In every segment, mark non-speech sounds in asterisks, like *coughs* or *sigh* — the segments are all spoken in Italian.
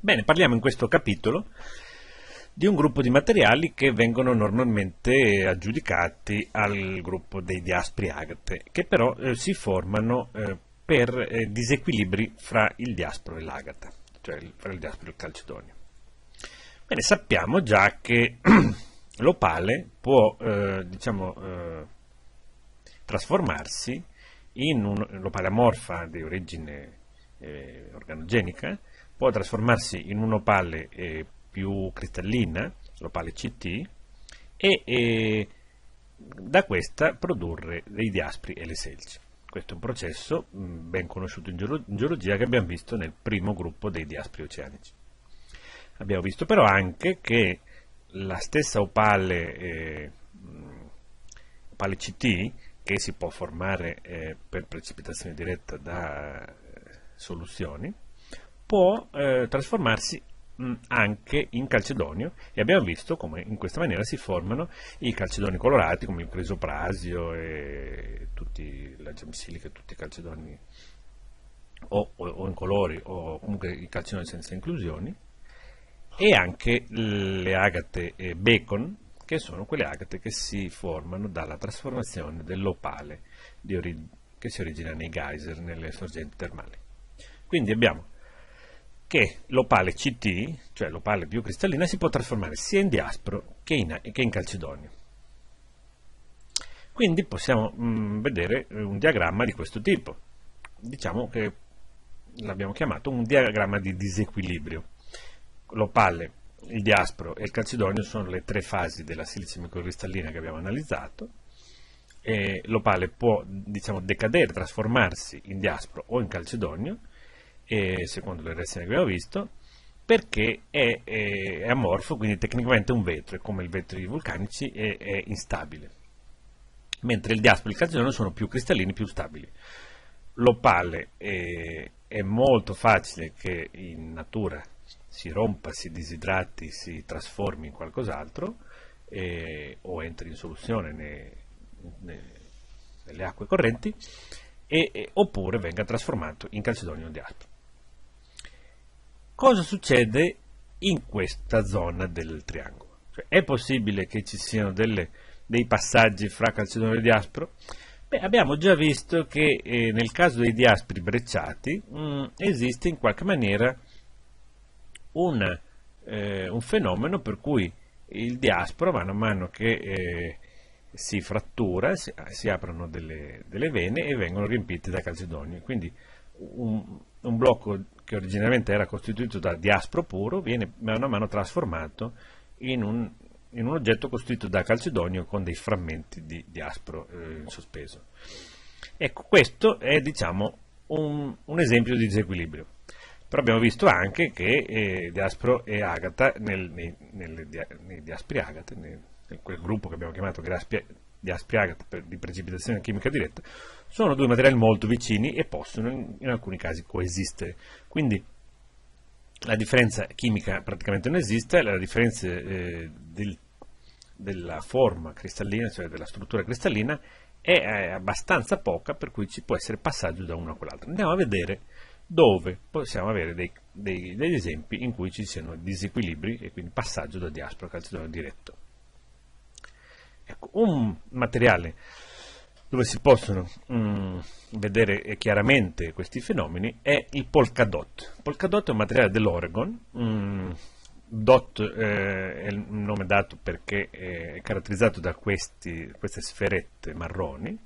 Bene, parliamo in questo capitolo di un gruppo di materiali che vengono normalmente aggiudicati al gruppo dei diaspri agate, che però eh, si formano eh, per eh, disequilibri fra il diaspro e l'agata, cioè fra il diaspro e il calcedonio. Bene, sappiamo già che *clears throat* l'opale può, eh, diciamo, eh, trasformarsi in un, l'opale amorfa di origine eh, organogenica, può trasformarsi in un'opale eh, più cristallina, l'opale CT, e eh, da questa produrre dei diaspri e le selci. Questo è un processo mh, ben conosciuto in, geolo- in geologia che abbiamo visto nel primo gruppo dei diaspri oceanici. Abbiamo visto però anche che la stessa opale, eh, opale CT, che si può formare eh, per precipitazione diretta da eh, soluzioni, può eh, trasformarsi mh, anche in calcedonio e abbiamo visto come in questa maniera si formano i calcedoni colorati come il crisoprasio e tutti, la gemsilica e tutti i calcedoni o, o, o in colori o comunque i calcedoni senza inclusioni e anche le agate bacon, che sono quelle agate che si formano dalla trasformazione dell'opale che si origina nei geyser, nelle sorgenti termali. Quindi abbiamo che l'opale CT, cioè l'opale più cristallina, si può trasformare sia in diaspro che in, che in calcedonio. Quindi possiamo mh, mm, vedere un diagramma di questo tipo. Diciamo che l'abbiamo chiamato un diagramma di disequilibrio l'opale, il diaspro e il calcedonio sono le tre fasi della silice microcristallina che abbiamo analizzato. L'opale può diciamo, decadere, trasformarsi in diaspro o in calcedonio, secondo le reazioni che abbiamo visto, perché è, è, è, amorfo, quindi tecnicamente è un vetro, e come i vetri vulcanici è, è instabile. Mentre il diaspro e il calcedonio sono più cristallini, più stabili. L'opale è molto facile che in natura si rompa, si disidrati, si trasformi in qualcos'altro eh, o entri in soluzione ne, ne, nelle acque correnti e, e, oppure venga trasformato in calcedonio diaspro. Cosa succede in questa zona del triangolo? Cioè, è possibile che ci siano delle, dei passaggi fra calcedonio e diaspro? Beh, abbiamo già visto che eh, nel caso dei diaspri brecciati mh, mm, esiste in qualche maniera un, eh, un fenomeno per cui il diasporo, mano a mano che eh, si frattura, si, si aprono delle, delle, vene e vengono riempite da calcedonio. Quindi un, un, blocco che originariamente era costituito da diaspro puro viene mano a mano trasformato in un, in un oggetto costituito da calcedonio con dei frammenti di diaspro eh, in sospeso. Ecco, questo è diciamo, un, un esempio di disequilibrio. Però abbiamo visto anche che eh, Diaspro e Agata, nel, nei, nelle, nei Diaspri Agate, nel, quel gruppo che abbiamo chiamato Diaspri Agata per, di precipitazione chimica diretta, sono due materiali molto vicini e possono in, alcuni casi coesistere. Quindi la differenza chimica praticamente non esiste, la differenza eh, del, della forma cristallina, cioè della struttura cristallina, è abbastanza poca per cui ci può essere passaggio da una a quell'altra. Andiamo a vedere dove possiamo avere dei, dei, degli esempi in cui ci siano disequilibri e quindi passaggio da diaspro a calcedonio diretto. Ecco, un materiale dove si possono mm, vedere chiaramente questi fenomeni è il polkadot. Polkadot è un materiale dell'Oregon, mm, dot eh, è il nome dato perché è caratterizzato da questi, queste sferette marroni,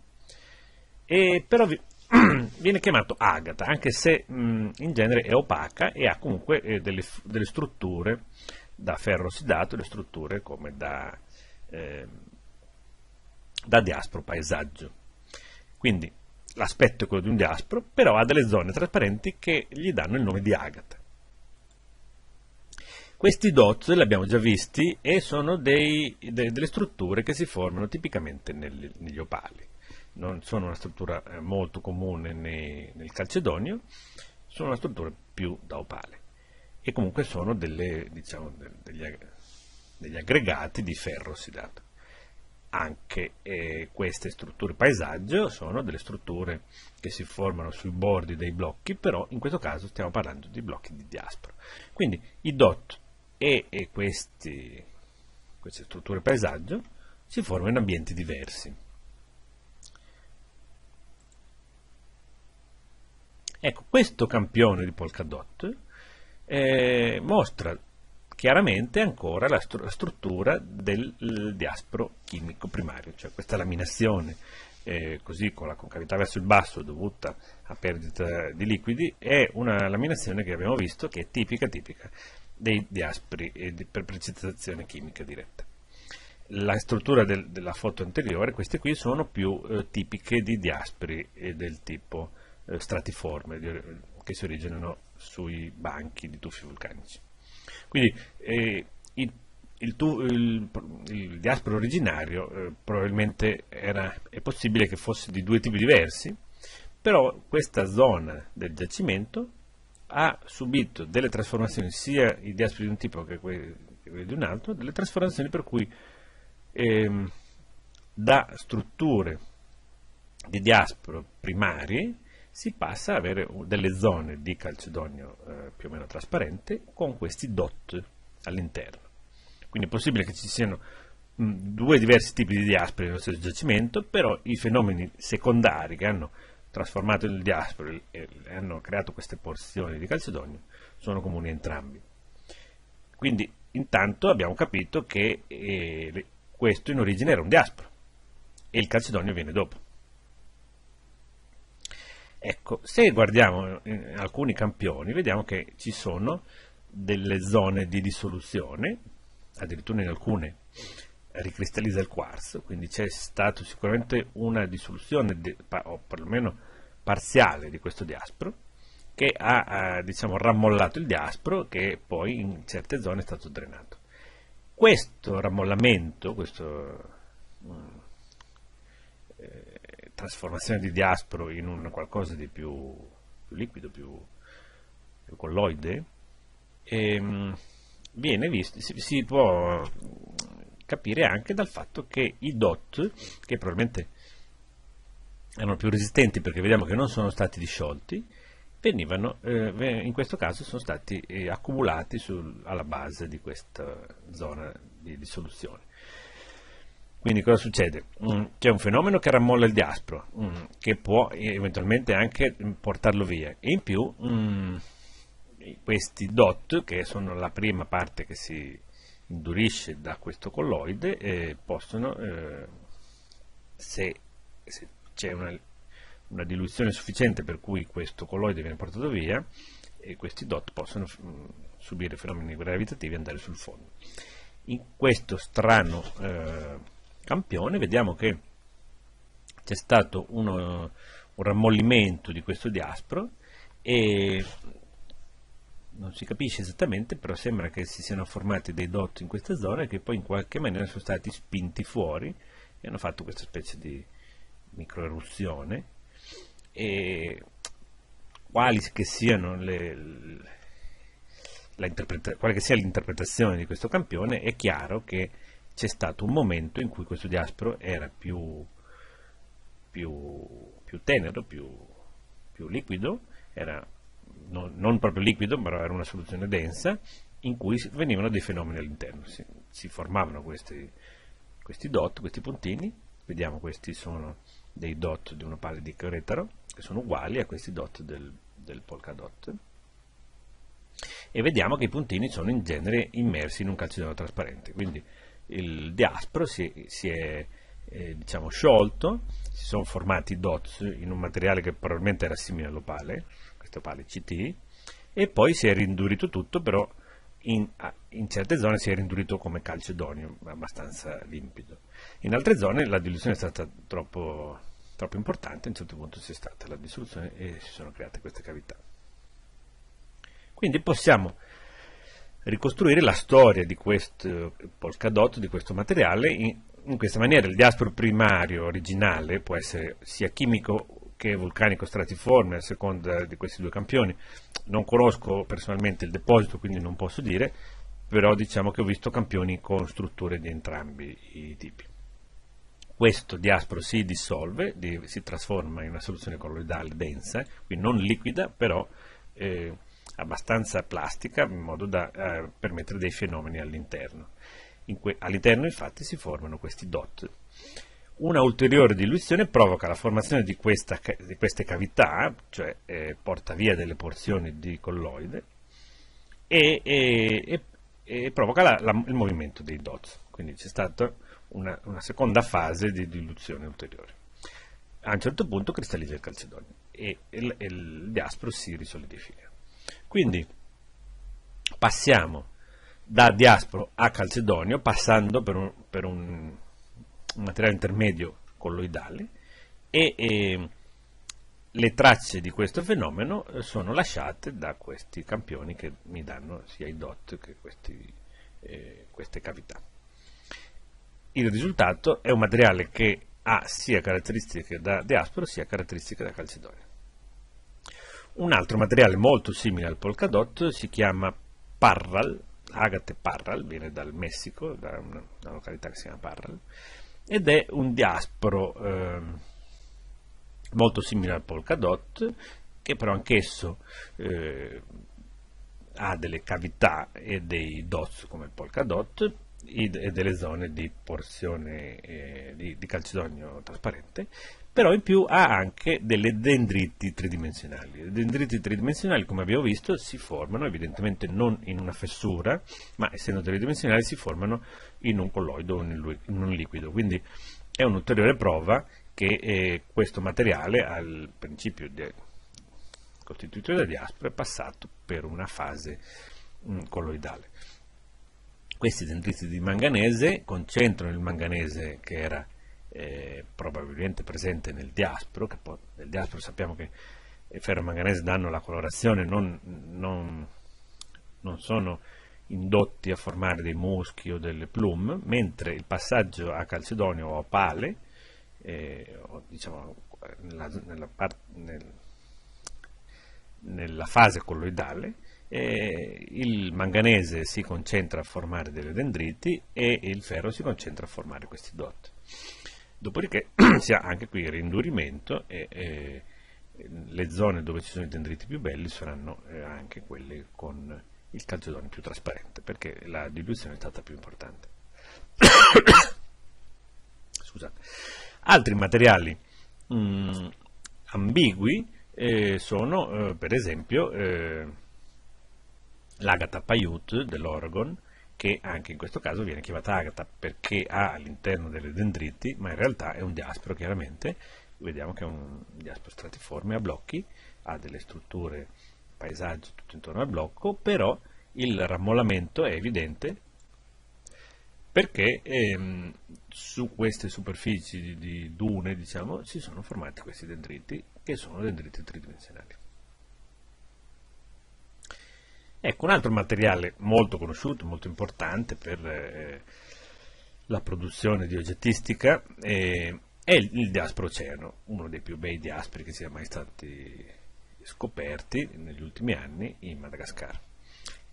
e però vi, *clears throat* viene chiamato agata, anche se mh, in genere è opaca e ha comunque eh, delle, delle, strutture da ferro ossidato, le strutture come da, eh, da diaspro paesaggio. Quindi l'aspetto è quello di un diaspro, però ha delle zone trasparenti che gli danno il nome di agata. Questi dots li abbiamo già visti e sono dei, de, delle strutture che si formano tipicamente negli, negli opali non sono una struttura eh, molto comune nei, nel calcedonio, sono una struttura più da opale e comunque sono delle, diciamo, degli, degli, aggregati di ferro ossidato. Anche eh, queste strutture paesaggio sono delle strutture che si formano sui bordi dei blocchi, però in questo caso stiamo parlando di blocchi di diaspora. Quindi i dot e, e questi, queste strutture paesaggio si formano in ambienti diversi. Ecco, questo campione di Polkadot eh, mostra chiaramente ancora la, stru- la struttura del diaspro chimico primario, cioè questa laminazione eh, così con la concavità verso il basso dovuta a perdita di liquidi è una laminazione che abbiamo visto che è tipica, tipica dei diaspri eh, di, per precipitazione chimica diretta. La struttura del, della foto anteriore, queste qui sono più eh, tipiche di diaspri eh, del tipo eh, stratiforme che si originano sui banchi di tuffi vulcanici. Quindi eh, il, il, il, il, diasporo originario eh, probabilmente era, è possibile che fosse di due tipi diversi, però questa zona del giacimento ha subito delle trasformazioni, sia i diaspori di un tipo che quelli, che quelli di un altro, delle trasformazioni per cui ehm, da strutture di diasporo primarie si passa ad avere delle zone di calcedonio eh, più o meno trasparente con questi dot all'interno. Quindi è possibile che ci siano mh, due diversi tipi di diaspori nello stesso giacimento, però i fenomeni secondari che hanno trasformato il diasporo e, hanno creato queste porzioni di calcedonio sono comuni a entrambi. Quindi intanto abbiamo capito che eh, questo in origine era un diasporo e il calcedonio viene dopo. Ecco, se guardiamo alcuni campioni, vediamo che ci sono delle zone di dissoluzione, addirittura in alcune ricristallizza il quarzo, quindi c'è stata sicuramente una dissoluzione, o perlomeno parziale, di questo diaspro, che ha, diciamo, rammollato il diaspro che poi in certe zone è stato drenato. Questo rammollamento, questo mm, eh, trasformazione di diaspro in un qualcosa di più, liquido, più, più colloide, ehm, visto, si, si, può capire anche dal fatto che i DOT, che probabilmente erano più resistenti perché vediamo che non sono stati disciolti, venivano, eh, in questo caso sono stati eh, accumulati sul, alla base di questa zona di dissoluzione. Quindi cosa succede? Mm, c'è un fenomeno che rammolla il diaspro, mm, che può eventualmente anche portarlo via. E in più mm, questi dot, che sono la prima parte che si indurisce da questo colloide, eh, possono, eh, se, c'è una, una, diluizione sufficiente per cui questo colloide viene portato via, questi dot possono subire fenomeni gravitativi e andare sul fondo. In questo strano eh, campione, vediamo che c'è stato uno, un rammollimento di questo diaspro e non si capisce esattamente, però sembra che si siano formati dei dot in questa zona che poi in qualche maniera sono stati spinti fuori e hanno fatto questa specie di microeruzione. E quali che siano le, le che sia l'interpretazione di questo campione è chiaro che c'è stato un momento in cui questo diasporo era più, più, più tenero, più, più liquido, era non, non, proprio liquido, ma era una soluzione densa, in cui venivano dei fenomeni all'interno. Si, si formavano questi, questi, dot, questi puntini, vediamo questi sono dei dot di un opale di Querétaro, che sono uguali a questi dot del, del Polkadot, e vediamo che i puntini sono in genere immersi in un calcedonio trasparente, quindi il diaspro si, si è eh, diciamo, sciolto, si sono formati dots in un materiale che probabilmente era simile all'opale, questo opale CT, e poi si è rindurito tutto, però in, in, certe zone si è rindurito come calcedonio, abbastanza limpido. In altre zone la diluizione è stata troppo, troppo importante, a un certo punto si è stata la dissoluzione e si sono create queste cavità. Quindi possiamo ricostruire la storia di questo polkadot, di questo materiale, in, in questa maniera il diasporo primario originale può essere sia chimico che vulcanico stratiforme a seconda di questi due campioni. Non conosco personalmente il deposito, quindi non posso dire, però diciamo che ho visto campioni con strutture di entrambi i tipi. questo diaspro si dissolve, si trasforma in una soluzione colloidale densa, quindi non liquida, però eh, abbastanza plastica in modo da eh, permettere dei fenomeni all'interno. In all'interno infatti si formano questi dot. Una ulteriore diluizione provoca la formazione di, questa, di queste cavità, cioè eh, porta via delle porzioni di colloide e, e, e provoca la, la, il movimento dei dots. Quindi c'è stata una, una, seconda fase di diluzione ulteriore. A un certo punto cristallizza il calcedonio e il, il diaspro si risolidifica. Quindi passiamo da diaspro a calcedonio passando per un, per un materiale intermedio colloidale e, e, le tracce di questo fenomeno sono lasciate da questi campioni che mi danno sia i dot che questi, eh, queste cavità. Il risultato è un materiale che ha sia caratteristiche da diaspro sia caratteristiche da calcedonio. Un altro materiale molto simile al polkadot si chiama Parral, Agate Parral, viene dal Messico, da una, una località che si chiama Parral, ed è un diaspro eh, molto simile al polkadot, che però anch'esso eh, ha delle cavità e dei dots come il polkadot e delle zone di porzione eh, di, di calcedonio trasparente però in più ha anche delle dendriti tridimensionali. Le dendriti tridimensionali, come abbiamo visto, si formano evidentemente non in una fessura, ma essendo tridimensionali si formano in un colloido o in un liquido. Quindi è un'ulteriore prova che eh, questo materiale al principio di costituito da diaspora è passato per una fase mh, mm, colloidale. Questi dendriti di manganese concentrano il manganese che era eh, probabilmente presente nel diaspro, che poi nel diaspro sappiamo che i ferromanganesi danno la colorazione, non, non, non, sono indotti a formare dei muschi o delle plume, mentre il passaggio a calcedonio o a pale, eh, o, diciamo, nella, nella, part, nel, nella, fase colloidale, eh, il manganese si concentra a formare delle dendriti e il ferro si concentra a formare questi dot. Dopodiché *clears throat* si ha anche qui il rindurimento e, e, le zone dove ci sono i dendriti più belli saranno eh, anche quelle con il calcedonio più trasparente perché la diluizione è stata più importante. *coughs* Scusate. Altri materiali mh, mm, ambigui eh, sono eh, per esempio eh, l'agata paiute dell'Oregon che anche in questo caso viene chiamata agata perché ha all'interno delle dendriti, ma in realtà è un diaspro chiaramente, vediamo che è un diaspro stratiforme a blocchi, ha delle strutture, paesaggio tutto intorno al blocco, però il rammolamento è evidente perché ehm, su queste superfici di, di dune diciamo, si sono formati questi dendriti che sono dendriti tridimensionali. Ecco, un altro materiale molto conosciuto, molto importante per eh, la produzione di oggettistica eh, è il, il diasproceano, uno dei più bei diaspri che siano mai stati scoperti negli ultimi anni in Madagascar.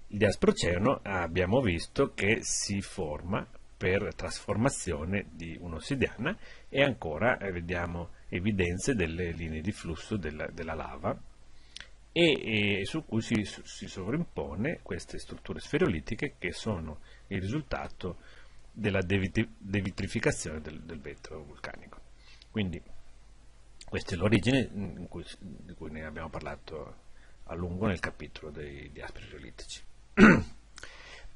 Il diasproceano abbiamo visto che si forma per trasformazione di un'ossidiana e ancora eh, vediamo evidenze delle linee di flusso della, della lava e, e su cui si, si, sovrimpone queste strutture sferolitiche che sono il risultato della devitrificazione del, del vetro vulcanico. Quindi questa è l'origine di cui ne abbiamo parlato a lungo nel capitolo dei diaspri reolitici. *clears throat*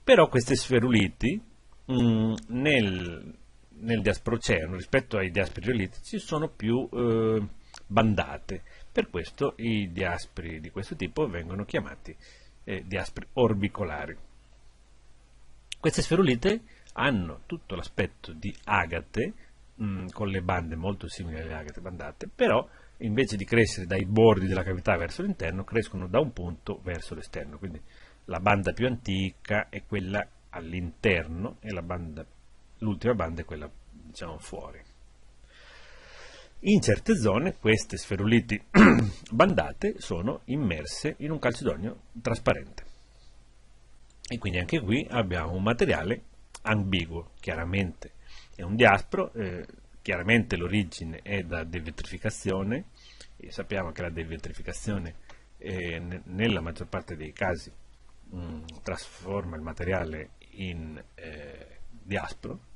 Però queste sferuliti mh, nel, nel diasproceano rispetto ai diaspri reolitici sono più eh, bandate per questo i diaspri di questo tipo vengono chiamati eh, diaspri orbicolari. Queste sferulite hanno tutto l'aspetto di agate, mh, mm, con le bande molto simili alle agate bandate, però invece di crescere dai bordi della cavità verso l'interno, crescono da un punto verso l'esterno. Quindi la banda più antica è quella all'interno e banda, l'ultima banda è quella diciamo fuori. In certe zone queste sferuliti *clears throat* bandate sono immerse in un calcedonio trasparente. E quindi anche qui abbiamo un materiale ambiguo, chiaramente è un diaspro, eh, chiaramente l'origine è da devetrificazione, e sappiamo che la devetrificazione eh, nella maggior parte dei casi mh, mm, trasforma il materiale in eh, diaspro,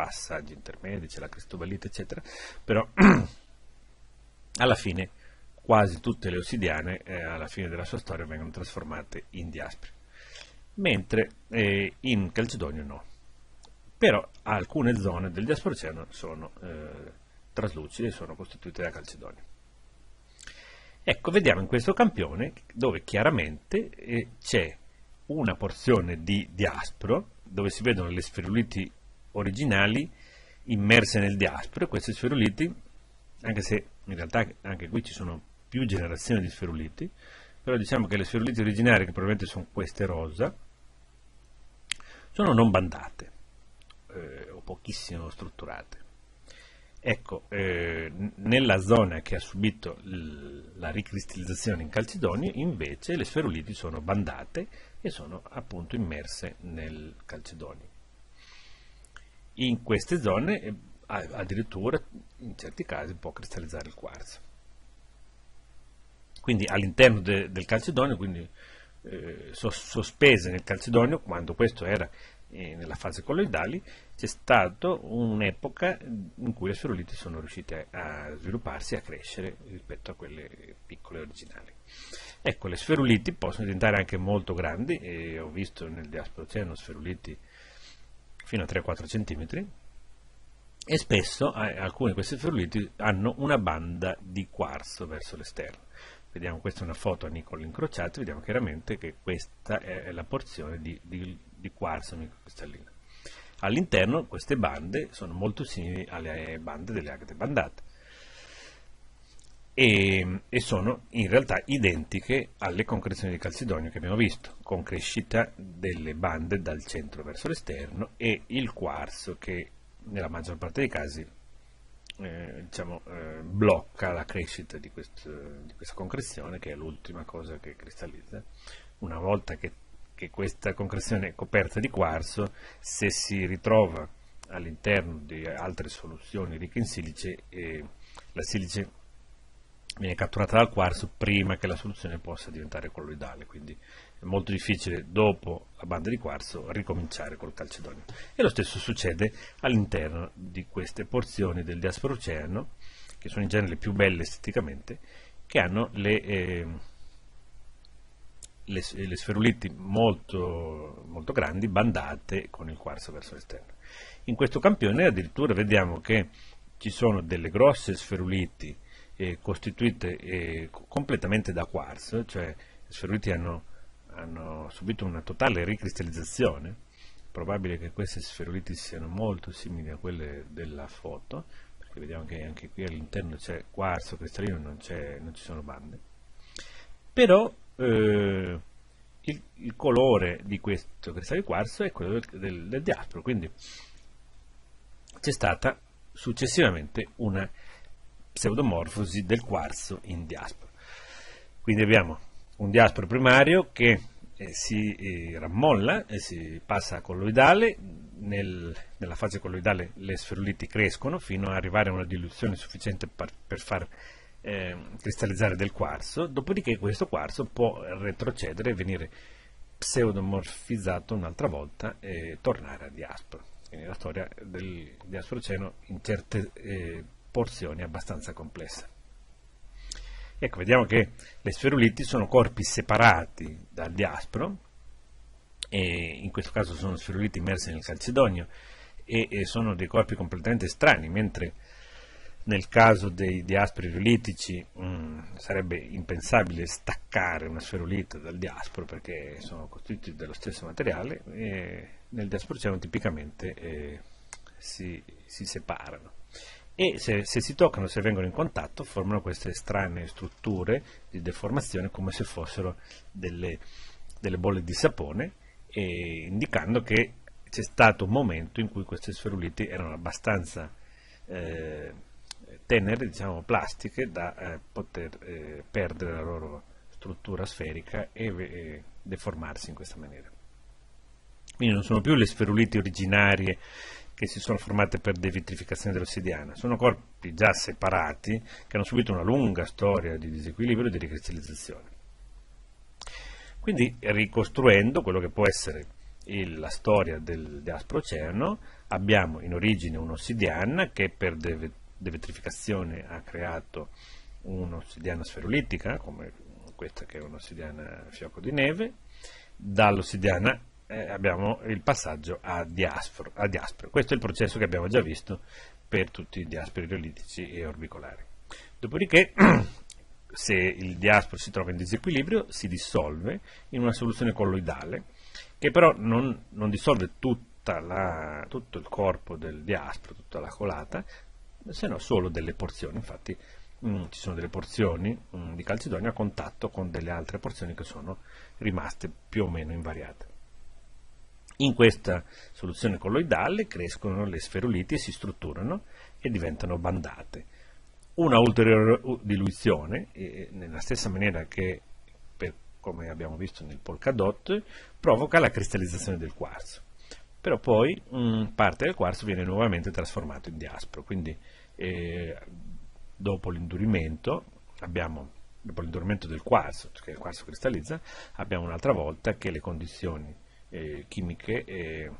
passaggi intermedi, c'è la cristobalite eccetera, però *clears throat* alla fine quasi tutte le ossidiane eh, alla fine della sua storia vengono trasformate in diaspri, mentre eh, in calcedonio no. Però alcune zone del diasporoceano sono eh, traslucide e sono costituite da calcedonio. Ecco, vediamo in questo campione dove chiaramente eh, c'è una porzione di diaspro, dove si vedono le sferuliti originali immerse nel diaspro, e queste sferuliti, anche se in realtà anche qui ci sono più generazioni di sferuliti, però diciamo che le sferuliti originarie, che probabilmente sono queste rosa, sono non bandate eh, o pochissimo strutturate. Ecco, eh, nella zona che ha subito la ricristallizzazione in calcedonio, invece le sferuliti sono bandate e sono appunto immerse nel calcedonio. In queste zone addirittura in certi casi può cristallizzare il quarzo. Quindi all'interno de, del calcedonio, quindi eh, sospese nel calcedonio, quando questo era eh, nella fase colloidali, c'è stata un'epoca in cui le sferuliti sono riuscite a svilupparsi e a crescere rispetto a quelle piccole originali. Ecco, le sferuliti possono diventare anche molto grandi, e ho visto nel diasporoceano sferuliti fino a 3-4 cm, e spesso eh, alcune di queste sferuliti hanno una banda di quarzo verso l'esterno. Vediamo, questa è una foto a nickel incrociati, vediamo chiaramente che questa è la porzione di, di, di quarzo microcristallino. All'interno queste bande sono molto simili alle bande delle agate bandate e, e, sono in realtà identiche alle concrezioni di calcedonio che abbiamo visto, con crescita delle bande dal centro verso l'esterno e il quarzo che nella maggior parte dei casi eh, diciamo, eh, blocca la crescita di, questo, di, questa concrezione che è l'ultima cosa che cristallizza. Una volta che, che, questa concrezione è coperta di quarzo, se si ritrova all'interno di altre soluzioni ricche in silice, eh, la silice viene catturata dal quarzo prima che la soluzione possa diventare colloidale, quindi è molto difficile dopo la banda di quarzo ricominciare col calcedonio. E lo stesso succede all'interno di queste porzioni del diasporo oceano, che sono in genere le più belle esteticamente, che hanno le, eh, le, le sferuliti molto, molto grandi bandate con il quarzo verso l'esterno. In questo campione addirittura vediamo che ci sono delle grosse sferuliti eh, costituite eh, completamente da quarzo, cioè i sferuliti hanno, hanno, subito una totale ricristallizzazione, probabile che queste sferuliti siano molto simili a quelle della foto, perché vediamo che anche qui all'interno c'è quarzo cristallino, non, non, ci sono bande, però eh, il, il, colore di questo cristallo di quarzo è quello del, del, del diaspro, quindi c'è stata successivamente una pseudomorfosi del quarzo in diaspora. Quindi abbiamo un diasporo primario che eh, si eh, rammolla e si passa a colloidale, Nel, nella fase colloidale le sferuliti crescono fino ad arrivare a una diluzione sufficiente per, per far eh, cristallizzare del quarzo, dopodiché questo quarzo può retrocedere e venire pseudomorfizzato un'altra volta e tornare a diasporo. Quindi la storia del diasproceno in certe eh, porzioni abbastanza complesse. Ecco, vediamo che le sferuliti sono corpi separati dal diaspro, e in questo caso sono sferuliti immersi nel calcedonio, e, e sono dei corpi completamente strani, mentre nel caso dei diaspori riolitici mh, mm, sarebbe impensabile staccare una sferulite dal diasporo perché sono costituiti dello stesso materiale e nel diasporciano tipicamente eh, si, si separano e se, se, si toccano, se vengono in contatto, formano queste strane strutture di deformazione come se fossero delle, delle bolle di sapone, indicando che c'è stato un momento in cui queste sferuliti erano abbastanza eh, tenere, diciamo plastiche, da eh, poter eh, perdere la loro struttura sferica e, e deformarsi in questa maniera. Quindi non sono più le sferuliti originarie che si sono formate per devitrificazione dell'ossidiana, sono corpi già separati che hanno subito una lunga storia di disequilibrio e di ricristallizzazione. Quindi ricostruendo quello che può essere il, la storia del diaspro oceano, abbiamo in origine un'ossidiana che per devitrificazione ha creato un'ossidiana sferolitica, come questa che è un'ossidiana fiocco di neve, dall'ossidiana eh, abbiamo il passaggio a diaspro, a diaspro. Questo è il processo che abbiamo già visto per tutti i diaspori reolitici e orbicolari. Dopodiché, *clears throat* se il diaspro si trova in disequilibrio, si dissolve in una soluzione colloidale, che però non, non dissolve la, tutto il corpo del diaspro, tutta la colata, se no solo delle porzioni. Infatti mh, mm, ci sono delle porzioni mh, mm, di calcedonio a contatto con delle altre porzioni che sono rimaste più o meno invariate. In questa soluzione colloidale crescono le sferoliti e si strutturano e diventano bandate. Una ulteriore diluizione, nella stessa maniera che, per, come abbiamo visto nel Polkadot, provoca la cristallizzazione del quarzo. Però poi mh, mm, parte del quarzo viene nuovamente trasformato in diaspro, quindi eh, dopo l'indurimento abbiamo dopo l'indurimento del quarzo, perché il quarzo cristallizza, abbiamo un'altra volta che le condizioni eh, chimiche eh,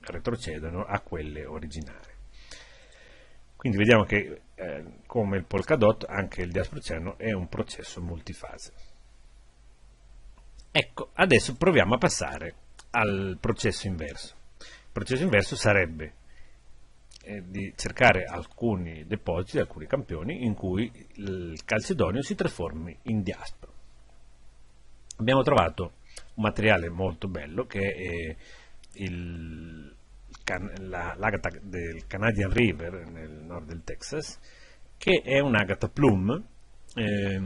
retrocedono a quelle originarie. Quindi vediamo che eh, come il polkadot anche il diasproceano è un processo multifase. Ecco, adesso proviamo a passare al processo inverso. Il processo inverso sarebbe eh, di cercare alcuni depositi, alcuni campioni in cui il calcedonio si trasformi in diaspro. Abbiamo trovato un materiale molto bello che è il, la, l'agata del Canadian River nel nord del Texas, che è un'agata plum, eh,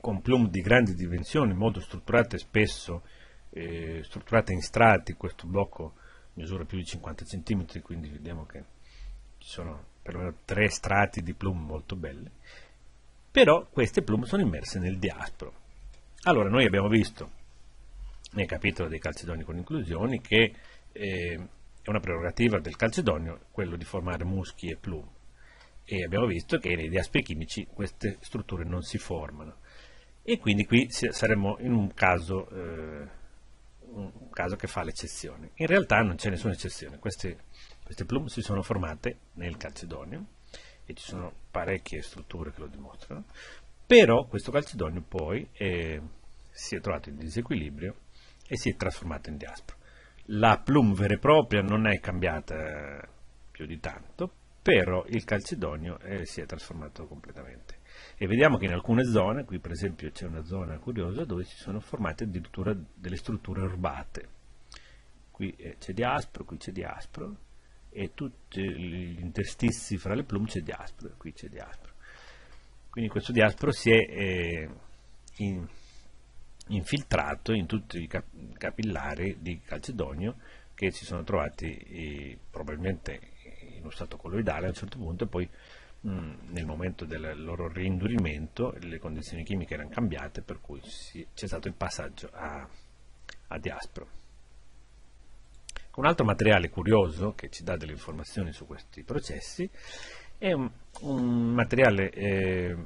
con plum di grandi dimensioni, molto strutturate, spesso eh, strutturate in strati, questo blocco misura più di 50 cm, quindi vediamo che ci sono perlomeno tre strati di plum molto belle, però queste plum sono immerse nel diaspro. Allora, noi abbiamo visto nel capitolo dei calcedoni con inclusioni che eh, è una prerogativa del calcedonio quello di formare muschi e plum e abbiamo visto che nei diaspri chimici queste strutture non si formano. E quindi qui saremmo in un caso, eh, un caso che fa l'eccezione. In realtà non c'è nessuna eccezione, queste, queste plum si sono formate nel calcedonio e ci sono parecchie strutture che lo dimostrano, però questo calcedonio poi eh, si è trovato in disequilibrio e si è trasformata in diaspro. La plum vera e propria non è cambiata più di tanto, però il calcedonio eh, si è trasformato completamente. E vediamo che in alcune zone, qui per esempio c'è una zona curiosa dove si sono formate addirittura delle strutture urbate. Qui eh, c'è diaspro, qui c'è diaspro, e tutti gli interstizi fra le plum c'è diaspro, qui c'è diaspro. Quindi questo diaspro si è eh, in, infiltrato in tutti i capillari di calcedonio che si sono trovati eh, probabilmente in uno stato colloidale a un certo punto e poi mh, nel momento del loro rindurimento le condizioni chimiche erano cambiate per cui c'è stato il passaggio a, a diaspro. Un altro materiale curioso che ci dà delle informazioni su questi processi è un, un materiale eh,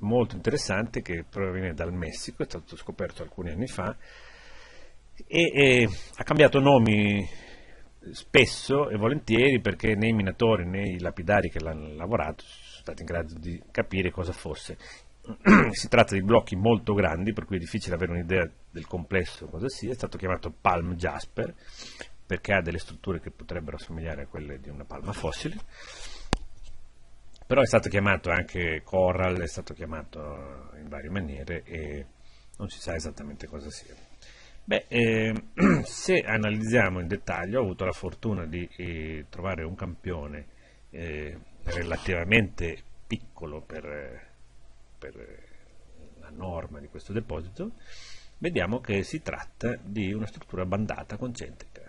molto interessante che proviene dal Messico, è stato scoperto alcuni anni fa e, e ha cambiato nomi spesso e volentieri perché né i minatori né i lapidari che l'hanno lavorato sono stati in grado di capire cosa fosse. *clears throat* si tratta di blocchi molto grandi per cui è difficile avere un'idea del complesso cosa sia, è stato chiamato Palm Jasper perché ha delle strutture che potrebbero assomigliare a quelle di una palma fossile però è stato chiamato anche Coral, è stato chiamato in varie maniere e non si sa esattamente cosa sia. Beh, eh, *clears throat* se analizziamo in dettaglio, ho avuto la fortuna di eh, trovare un campione eh, relativamente piccolo per, per, la norma di questo deposito, vediamo che si tratta di una struttura bandata concentrica.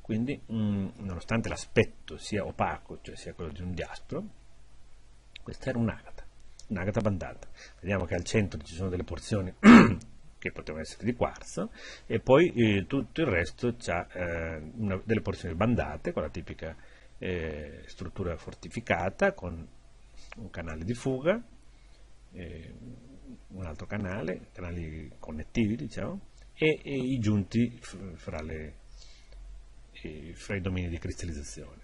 Quindi, mh, mm, nonostante l'aspetto sia opaco, cioè sia quello di un diastro, questa era un'agata, un'agata bandata. Vediamo che al centro ci sono delle porzioni *clears throat* che potevano essere di quarzo e poi eh, tutto il resto ha eh, delle porzioni bandate con la tipica eh, struttura fortificata con un canale di fuga, eh, un altro canale, canali connettivi diciamo, e, e i giunti fra, le, fra i domini di cristallizzazione.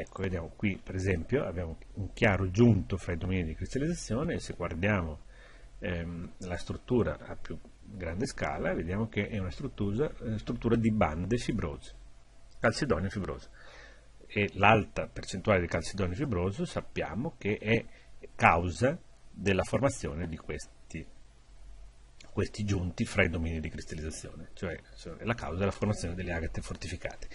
Ecco, vediamo qui per esempio abbiamo un chiaro giunto fra i domini di cristallizzazione e se guardiamo ehm, la struttura a più grande scala vediamo che è una struttura, eh, struttura di bande fibrose, calcedonio fibroso. E l'alta percentuale di calcedonio fibroso sappiamo che è causa della formazione di questi questi giunti fra i domini di cristallizzazione, cioè è la causa della formazione delle agate fortificate.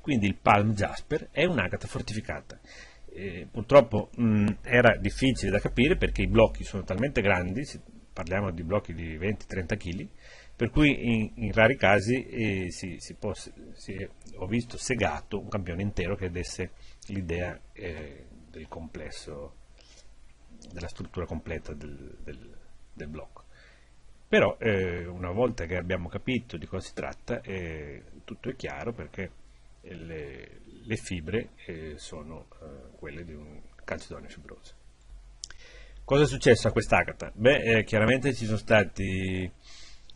Quindi il Palm Jasper è un'agata fortificata. Eh, purtroppo mh, era difficile da capire perché i blocchi sono talmente grandi, parliamo di blocchi di 20-30 kg, per cui in, in rari casi eh, si, si può, si ho visto segato un campione intero che desse l'idea eh, del complesso, della struttura completa del, del, del blocco. Però eh, una volta che abbiamo capito di cosa si tratta, eh, tutto è chiaro perché le, le fibre eh, sono eh, quelle di un calcedonio fibroso. Cosa è successo a quest'agata? Beh, eh, chiaramente ci sono stati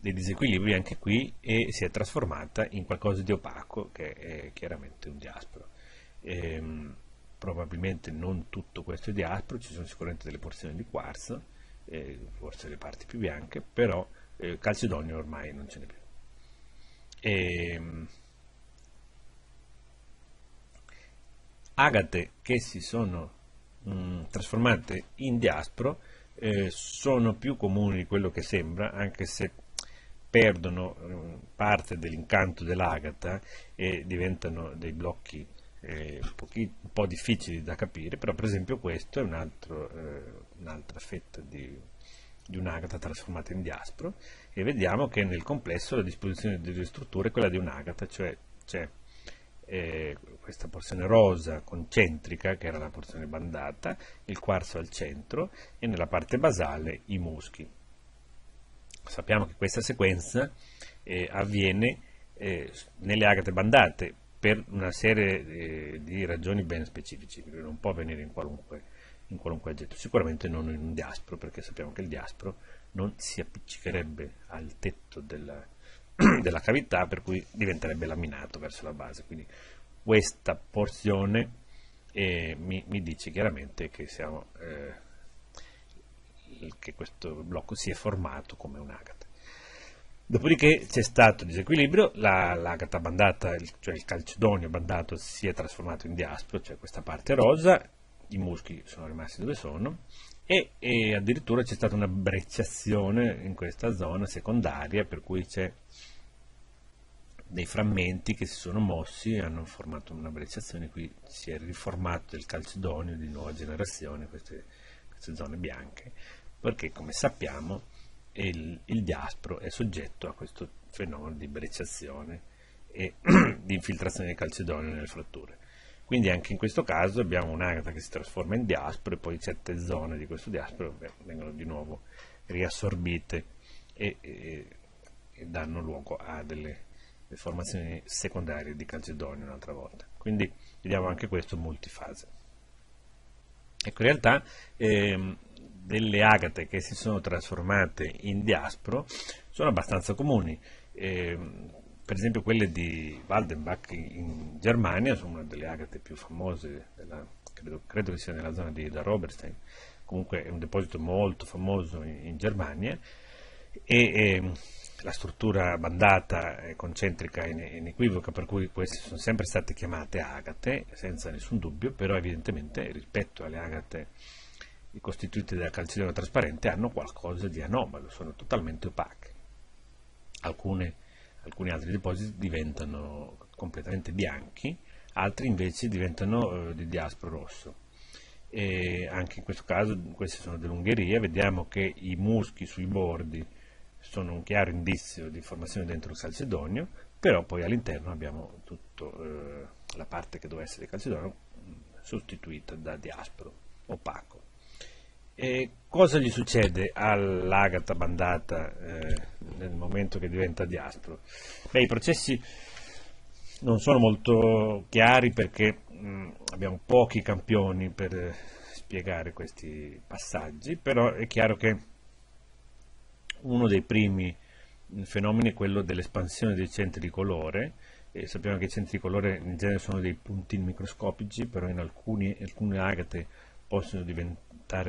dei disequilibri anche qui e si è trasformata in qualcosa di opaco che è chiaramente un diaspro. Ehm, probabilmente non tutto questo è diaspro, ci sono sicuramente delle porzioni di quarzo, eh, forse le parti più bianche, però eh, Calcedonio ormai non ce n'è più. E, ehm, agate che si sono mh, mm, trasformate in diaspro eh, sono più comuni di quello che sembra, anche se perdono eh, parte dell'incanto dell'agata e diventano dei blocchi eh, un, po' difficili da capire, però per esempio questo è un altro, eh, un'altra fetta di, di un'agata trasformata in diaspro e vediamo che nel complesso la disposizione delle strutture è quella di un'agata, cioè c'è eh, questa porzione rosa concentrica che era la porzione bandata, il quarzo al centro e nella parte basale i muschi. Sappiamo che questa sequenza eh, avviene eh, nelle agate bandate per una serie eh, di ragioni ben specifiche, non può avvenire in qualunque, in qualunque oggetto, sicuramente non in un diaspro, perché sappiamo che il diaspro non si appiccicherebbe al tetto della, *clears throat* della cavità, per cui diventerebbe laminato verso la base. Quindi questa porzione eh, mi, mi, dice chiaramente che, siamo, eh, che questo blocco si è formato come un'agata. Dopodiché c'è stato disequilibrio, la, l'agata bandata, cioè il calcedonio bandato si è trasformato in diaspro, cioè questa parte rosa, i muschi sono rimasti dove sono e, e addirittura c'è stata una brecciazione in questa zona secondaria per cui c'è dei frammenti che si sono mossi hanno formato una brecciazione, qui si è riformato il calcedonio di nuova generazione, queste, queste zone bianche, perché come sappiamo il, il diaspro è soggetto a questo fenomeno di brecciazione e *clears throat* di infiltrazione di calcedonio nelle fratture. Quindi anche in questo caso abbiamo un'agata che si trasforma in diaspro e poi certe zone di questo diaspro vengono di nuovo riassorbite e, e, e danno luogo a delle formazioni secondarie di calcedonio un'altra volta. Quindi vediamo anche questo multifase. Ecco, in realtà ehm, delle agate che si sono trasformate in diaspro sono abbastanza comuni. Eh, per esempio quelle di Waldenbach in Germania sono una delle agate più famose, della, credo, credo, che sia nella zona di da Roberstein, comunque è un deposito molto famoso in, in Germania e, e, la struttura bandata e concentrica è inequivoca per cui queste sono sempre state chiamate agate senza nessun dubbio, però evidentemente rispetto alle agate costituite da calcedonio trasparente hanno qualcosa di anomalo, sono totalmente opache. Alcune, alcuni altri depositi diventano completamente bianchi, altri invece diventano eh, di diaspro rosso. E anche in questo caso, queste sono dell'Ungheria, vediamo che i muschi sui bordi sono un chiaro indizio di formazione dentro il calcedonio, però poi all'interno abbiamo tutta eh, la parte che doveva essere calcedonio sostituita da diaspro opaco. E cosa gli succede all'agata bandata eh, nel momento che diventa diaspro? Beh, i processi non sono molto chiari perché mh, abbiamo pochi campioni per eh, spiegare questi passaggi, però è chiaro che uno dei primi fenomeni è quello dell'espansione dei centri di colore, e sappiamo che i centri di colore in genere sono dei puntini microscopici, però in alcuni, alcune agate possono diventare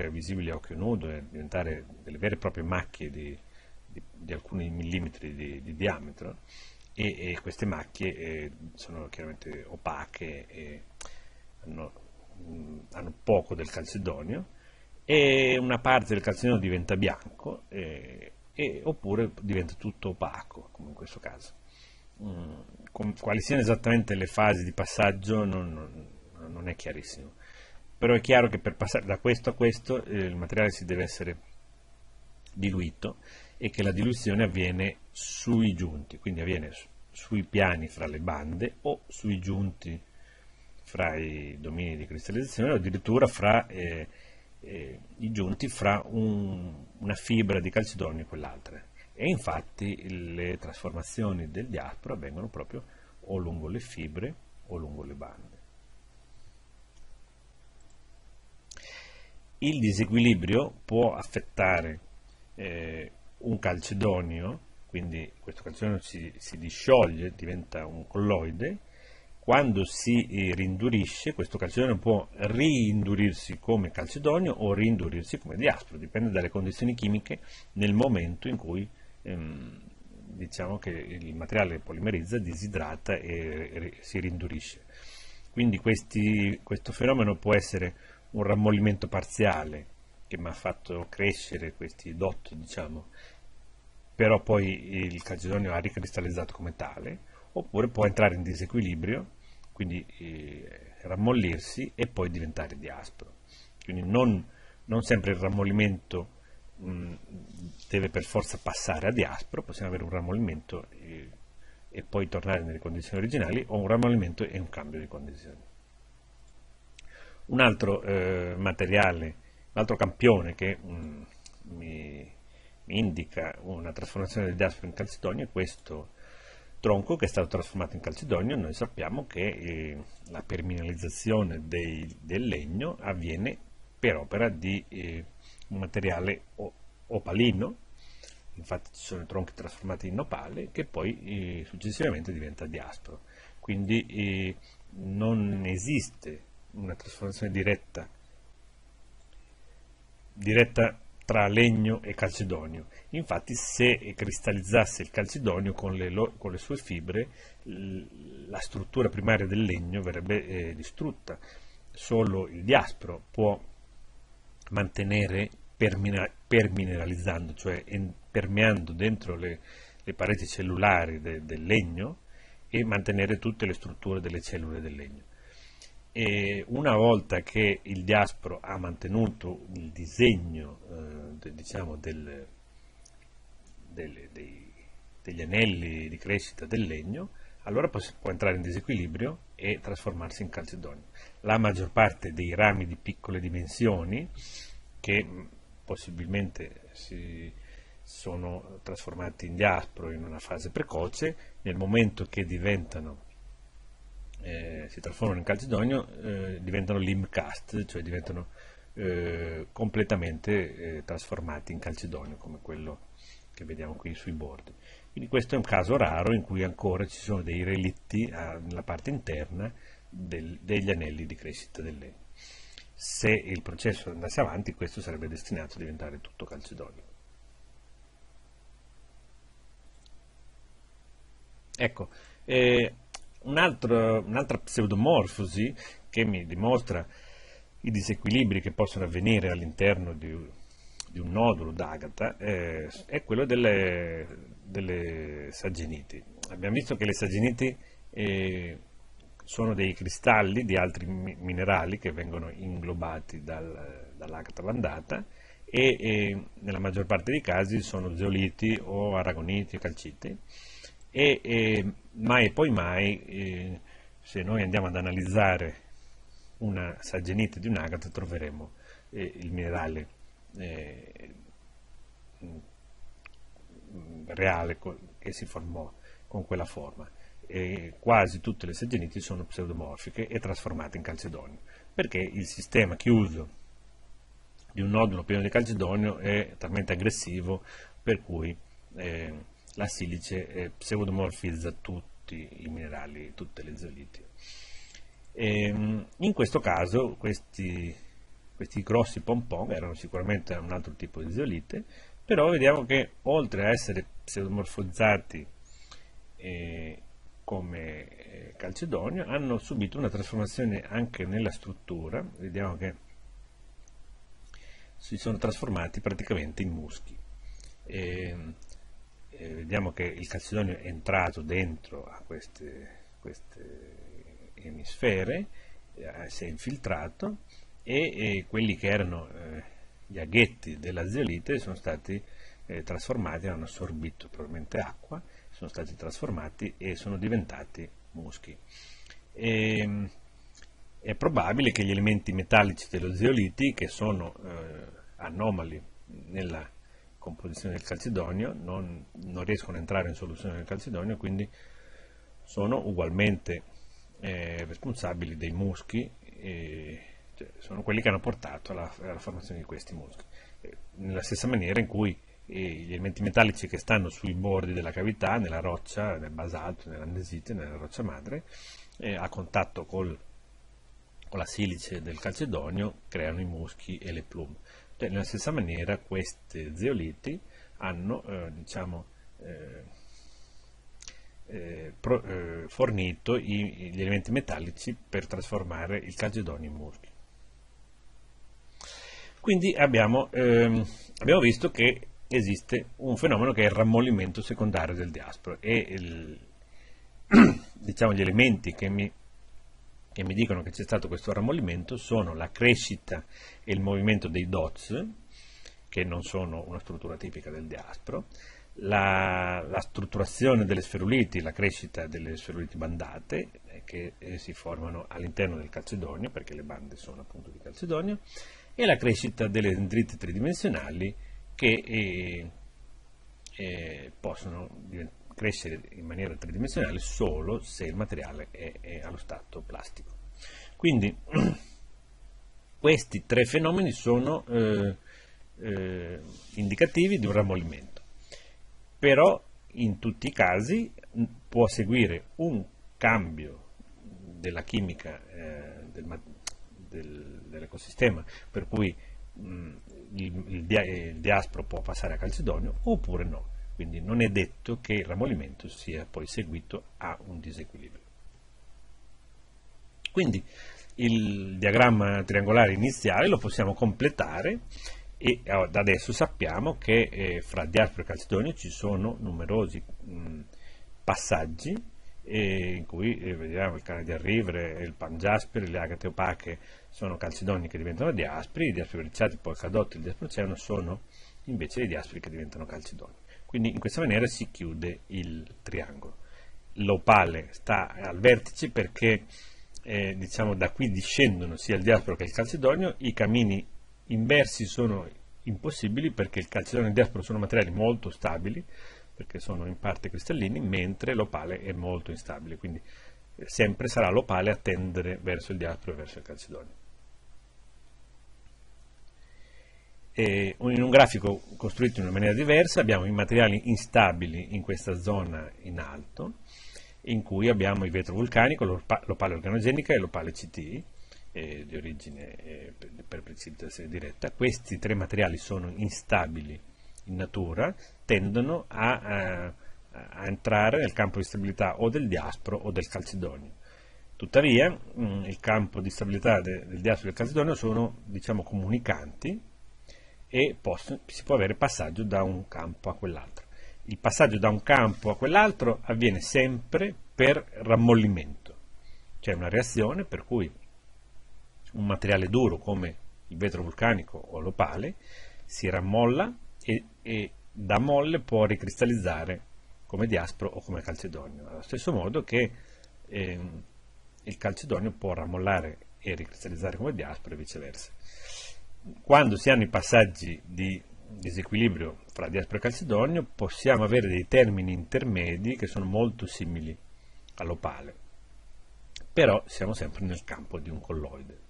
visibili a occhio nudo diventare delle vere e proprie macchie di, di, di alcuni millimetri di, di diametro. E, e, queste macchie eh, sono chiaramente opache e hanno, mh, mm, hanno, poco del calcedonio. E una parte del calcedonio diventa bianco eh, e, oppure diventa tutto opaco come in questo caso. Mm, com, quali siano esattamente le fasi di passaggio non, non, non, è chiarissimo però è chiaro che per passare da questo a questo eh, il materiale si deve essere diluito e che la diluizione avviene sui giunti, quindi avviene sui piani fra le bande o sui giunti fra i domini di cristallizzazione o addirittura fra eh, eh, i giunti fra un, una fibra di calcedonio e quell'altra. E infatti le trasformazioni del diaspora avvengono proprio o lungo le fibre o lungo le bande. Il disequilibrio può affettare eh, un calcedonio, quindi questo calcedonio si, si, discioglie, diventa un colloide, quando si eh, rindurisce questo calcedonio può rindurirsi come calcedonio o rindurirsi come diaspro, dipende dalle condizioni chimiche nel momento in cui ehm, diciamo che il materiale polimerizza, disidrata e, si rindurisce. Quindi questi, questo fenomeno può essere un rammollimento parziale che mi ha fatto crescere questi dot, diciamo, però poi il calcedonio ha ricristallizzato come tale, oppure può entrare in disequilibrio, quindi eh, rammollirsi e poi diventare diaspro. Quindi non, non sempre il rammollimento deve per forza passare a diaspro, possiamo avere un rammollimento e, e poi tornare nelle condizioni originali, o un rammollimento e un cambio di condizioni. Un altro eh, materiale, un altro campione che mh, mi, mi, indica una trasformazione del diaspro in calcedonio è questo tronco che è stato trasformato in calcedonio. Noi sappiamo che eh, la permineralizzazione del legno avviene per opera di eh, un materiale opalino, infatti ci sono i tronchi trasformati in opale che poi eh, successivamente diventa diaspro. Quindi eh, non esiste una trasformazione diretta, diretta tra legno e calcedonio. Infatti se cristallizzasse il calcedonio con le, con le sue fibre, la struttura primaria del legno verrebbe eh, distrutta. Solo il diaspro può mantenere permineralizzando, cioè permeando dentro le, le pareti cellulari de, del legno e mantenere tutte le strutture delle cellule del legno e una volta che il diaspro ha mantenuto il disegno eh, de, diciamo del, del, dei, degli anelli di crescita del legno, allora può, può, entrare in disequilibrio e trasformarsi in calcedonio. La maggior parte dei rami di piccole dimensioni, che mm, possibilmente si sono trasformati in diaspro in una fase precoce, nel momento che diventano eh, si trasformano in calcedonio eh, diventano limcast, cioè diventano eh, completamente eh, trasformati in calcedonio come quello che vediamo qui sui bordi. Quindi questo è un caso raro in cui ancora ci sono dei relitti ah, nella parte interna del, degli anelli di crescita del legno. Se il processo andasse avanti questo sarebbe destinato a diventare tutto calcedonio. Ecco, eh, un un'altra pseudomorfosi che mi dimostra i disequilibri che possono avvenire all'interno di, di un nodulo d'agata eh, è quello delle, delle, sageniti. Abbiamo visto che le sageniti eh, sono dei cristalli di altri minerali che vengono inglobati dal, dall'agata bandata e, e, nella maggior parte dei casi sono zeoliti o aragoniti o calciti e, e mai e poi mai eh, se noi andiamo ad analizzare una sagenite di un'agata troveremo eh, il minerale eh, reale che si formò con quella forma. Eh, quasi tutte le segeniti sono pseudomorfiche e trasformate in calcedonio, perché il sistema chiuso di un nodulo pieno di calcedonio è talmente aggressivo per cui eh, la silice eh, pseudomorfizza tutti i minerali, tutte le zeoliti. E, ehm, in questo caso questi, questi grossi pompon erano sicuramente un altro tipo di zeolite, però vediamo che oltre a essere pseudomorfizzati eh, come eh, calcedonio hanno subito una trasformazione anche nella struttura, vediamo che si sono trasformati praticamente in muschi. E, e vediamo che il calcedonio è entrato dentro a queste, queste emisfere, eh, si è infiltrato e, e, quelli che erano eh, gli aghetti della zeolite sono stati eh, trasformati, hanno assorbito probabilmente acqua, sono stati trasformati e sono diventati muschi. E, ehm, è probabile che gli elementi metallici dello zeoliti, che sono eh, anomali nella composizione del calcedonio, non, non, riescono a entrare in soluzione del calcedonio, quindi sono ugualmente eh, responsabili dei muschi, eh, cioè sono quelli che hanno portato alla, alla formazione di questi muschi. Eh, nella stessa maniera in cui eh, gli elementi metallici che stanno sui bordi della cavità, nella roccia, nel basalto, nell'andesite, nella roccia madre, eh, a contatto col, con la silice del calcedonio creano i muschi e le plume. Cioè, nella stessa maniera queste zeoliti hanno eh, diciamo, eh, eh, pro, eh, fornito i, gli elementi metallici per trasformare il calcedonio in muschi. Quindi abbiamo, ehm, abbiamo, visto che esiste un fenomeno che è il rammollimento secondario del diaspro e il, *clears throat* diciamo, gli elementi che mi che mi dicono che c'è stato questo rammollimento sono la crescita e il movimento dei dots, che non sono una struttura tipica del diaspro, la, la strutturazione delle sferuliti, la crescita delle sferuliti bandate, eh, che eh, si formano all'interno del calcedonio, perché le bande sono appunto di calcedonio, e la crescita delle dendrite tridimensionali che eh, eh possono diventare crescere in maniera tridimensionale solo se il materiale è, è allo stato plastico. Quindi *clears throat* questi tre fenomeni sono eh, eh, indicativi di un rammollimento, però in tutti i casi può seguire un cambio della chimica eh, del, del, dell'ecosistema, per cui mh, il, il, il diaspro può passare a calcedonio oppure no quindi non è detto che il ramollimento sia poi seguito a un disequilibrio. Quindi il diagramma triangolare iniziale lo possiamo completare e da adesso sappiamo che eh, fra diaspro e calcedonio ci sono numerosi mh, passaggi eh, in cui eh, vediamo il cane di arrivere, il pangiasperi, le agate opache sono calcedoni che diventano diaspri, i diaspri briciati, poi cadotti il diasproceano sono invece i diaspri che diventano calcedoni. Quindi in questa maniera si chiude il triangolo. L'opale sta al vertice perché eh, diciamo, da qui discendono sia il diasporo che il calcedonio, i cammini inversi sono impossibili perché il calcedonio e il diasporo sono materiali molto stabili, perché sono in parte cristallini, mentre l'opale è molto instabile, quindi eh, sempre sarà l'opale a tendere verso il diasporo e verso il calcedonio. E in un grafico costruito in una maniera diversa abbiamo i materiali instabili in questa zona in alto, in cui abbiamo il vetro vulcanico, l'opale organogenica e l'opale CT, eh, di origine eh, per precipitazione diretta. Questi tre materiali sono instabili in natura, tendono a, a, a entrare nel campo di stabilità o del diaspro o del calcedonio. Tuttavia, mh, mm, il campo di stabilità de, del diaspro e del calcedonio sono diciamo, comunicanti e posso, si può avere passaggio da un campo a quell'altro. Il passaggio da un campo a quell'altro avviene sempre per rammollimento, c'è una reazione per cui un materiale duro come il vetro vulcanico o l'opale si rammolla e, e da molle può ricristallizzare come diaspro o come calcedonio, allo stesso modo che eh, il calcedonio può rammollare e ricristallizzare come diaspro e viceversa quando si hanno i passaggi di disequilibrio fra diaspora e calcedonio possiamo avere dei termini intermedi che sono molto simili all'opale, però siamo sempre nel campo di un colloide.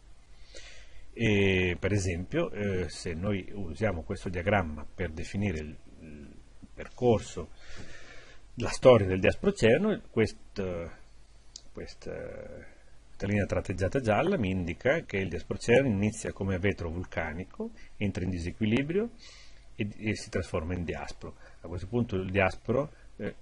E, per esempio, eh, se noi usiamo questo diagramma per definire il, il percorso, la storia del diasprocerno, questa, questa questa linea tratteggiata gialla mi indica che il diasprocerno inizia come vetro vulcanico, entra in disequilibrio e, e si trasforma in diaspro. A questo punto il diaspro eh,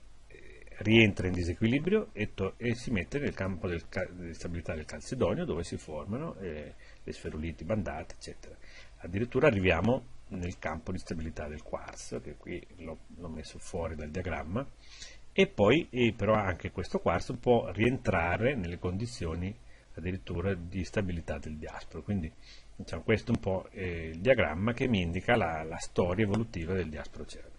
rientra in disequilibrio e, e, si mette nel campo del di stabilità del calcedonio dove si formano eh, le sferuliti bandate, eccetera. Addirittura arriviamo nel campo di stabilità del quarzo, che qui l'ho, l'ho messo fuori dal diagramma, e poi e però anche questo quarzo può rientrare nelle condizioni addirittura di stabilità del diasporo. Quindi diciamo, questo è un po' eh, il diagramma che mi indica la, la storia evolutiva del diasporo cervo.